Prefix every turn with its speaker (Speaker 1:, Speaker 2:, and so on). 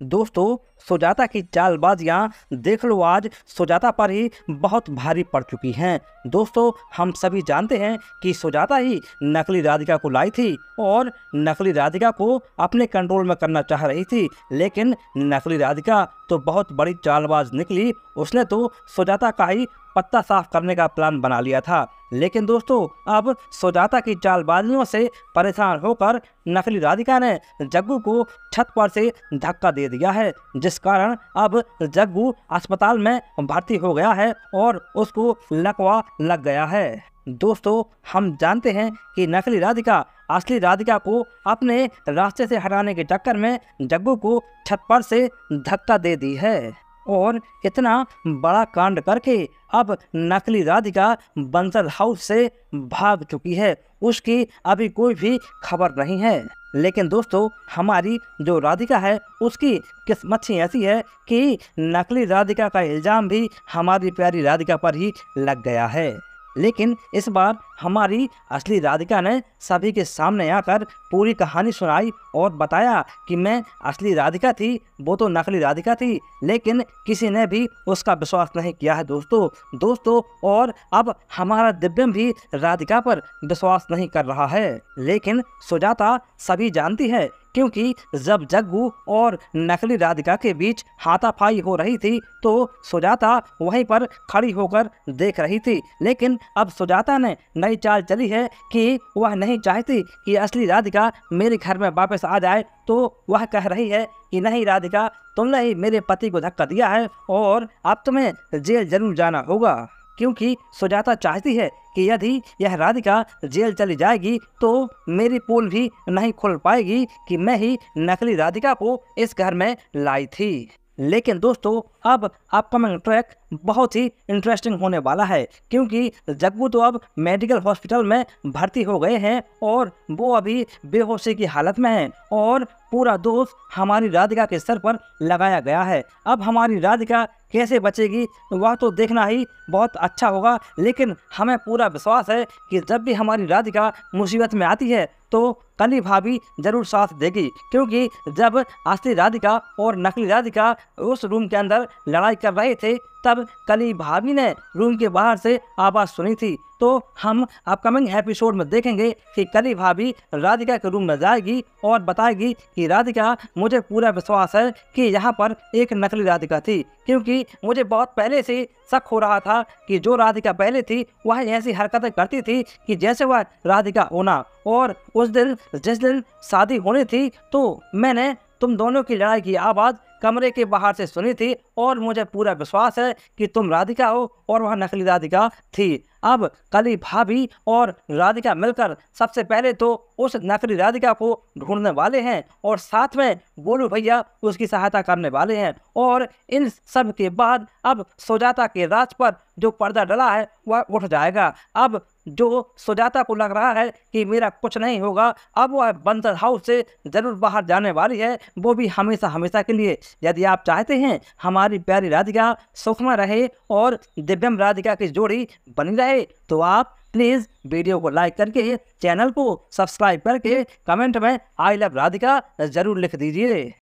Speaker 1: दोस्तों, सुजाता की चालबाजियाँ देख लो आज, सुजाता पर ही बहुत भारी पड़ चुकी हैं। दोस्तों, हम सभी जानते हैं कि सुजाता ही नकली राधिका को लाई थी और नकली राधिका को अपने कंट्रोल में करना चाह रही थी, लेकिन नकली राधिका तो बहुत बड़ी चालबाज निकली, उसने तो सुजाता का ही पत्ता साफ़ करने का प्लान बना लिया था। लेकिन दोस्तों, अब सुजाता की चालबाजियों से परेशान होकर नकली राधिका ने जग्गू को छत पर से धक्का दे दिया है, जिस कारण अब जग्गू अस्पताल में भर्ती हो गया है और उसको लकवा लग गया है। दोस्तों, हम जानते हैं कि नकली राधिका असली राधिका को अपने रास्ते से हटाने के चक्कर में जग्गू को छत पर से धक्का दे दी है। और इतना बड़ा कांड करके अब नकली राधिका बंसल हाउस से भाग चुकी है। उसकी अभी कोई भी खबर नहीं है। लेकिन दोस्तों, हमारी जो राधिका है, उसकी किस्मत ही ऐसी है कि नकली राधिका का इल्ज़ाम भी हमारी प्यारी राधिका पर ही लग गया है। लेकिन इस बार हमारी असली राधिका ने सभी के सामने आकर पूरी कहानी सुनाई और बताया कि मैं असली राधिका थी, वो तो नकली राधिका थी, लेकिन किसी ने भी उसका विश्वास नहीं किया है दोस्तों। दोस्तों, और अब हमारा दिव्यम भी राधिका पर विश्वास नहीं कर रहा है। लेकिन सुजाता सभी जानती है, क्योंकि जब जग्गू और नकली राधिका के बीच हाथापाई हो रही थी तो सुजाता वहीं पर खड़ी होकर देख रही थी। लेकिन अब सुजाता ने नई चाल चली है कि वह नहीं चाहती कि असली राधिका मेरे घर में वापस आ जाए तो वह कह रही है कि नहीं राधिका, तुमने ही मेरे पति को धक्का दिया है और अब तुम्हें जेल ज़रूर जाना होगा। क्योंकि सुजाता चाहती है कि यदि यह राधिका जेल चली जाएगी तो मेरी पोल भी नहीं खुल पाएगी कि मैं ही नकली राधिका को इस घर में लाई थी। लेकिन दोस्तों, अब अपकमिंग ट्रैक बहुत ही इंटरेस्टिंग होने वाला है, क्योंकि जग्गू तो अब मेडिकल हॉस्पिटल में भर्ती हो गए हैं और वो अभी बेहोशी की हालत में हैं और पूरा दोष हमारी राधिका के सर पर लगाया गया है। अब हमारी राधिका कैसे बचेगी, वह तो देखना ही बहुत अच्छा होगा, लेकिन हमें पूरा विश्वास है कि जब भी हमारी राधिका मुसीबत में आती है तो कली भाभी ज़रूर साथ देगी, क्योंकि जब असली राधिका और नकली राधिका उस रूम के अंदर लड़ाई कर रहे थे, तब कली भाभी ने रूम के बाहर से आवाज़ सुनी थी। तो हम अपकमिंग एपिसोड में देखेंगे कि कली भाभी राधिका के रूम में जाएगी और बताएगी कि राधिका, मुझे पूरा विश्वास है कि यहाँ पर एक नकली राधिका थी, क्योंकि मुझे बहुत पहले से शक हो रहा था कि जो राधिका पहले थी, वह ऐसी हरकतें करती थी कि जैसे वह राधिका होना। और उस दिन, जिस दिन शादी होनी थी तो मैंने तुम दोनों की लड़ाई की आवाज़ कमरे के बाहर से सुनी थी और मुझे पूरा विश्वास है कि तुम राधिका हो और वह नकली राधिका थी। अब कली भाभी और राधिका मिलकर सबसे पहले तो उस नकली राधिका को ढूँढने वाले हैं और साथ में बोलू भैया उसकी सहायता करने वाले हैं और इन सब के बाद अब सुजाता के राज पर जो पर्दा डला है, वह उठ जाएगा। अब जो सुजाता को लग रहा है कि मेरा कुछ नहीं होगा, अब वह बंसर हाउस से ज़रूर बाहर जाने वाली है, वो भी हमेशा हमेशा के लिए। यदि आप चाहते हैं हमारी प्यारी राधिका सुखमा रहे और दिव्यम राधिका की जोड़ी बनी रहे तो आप प्लीज़ वीडियो को लाइक करके, चैनल को सब्सक्राइब करके कमेंट में आई लव राधिका ज़रूर लिख दीजिए।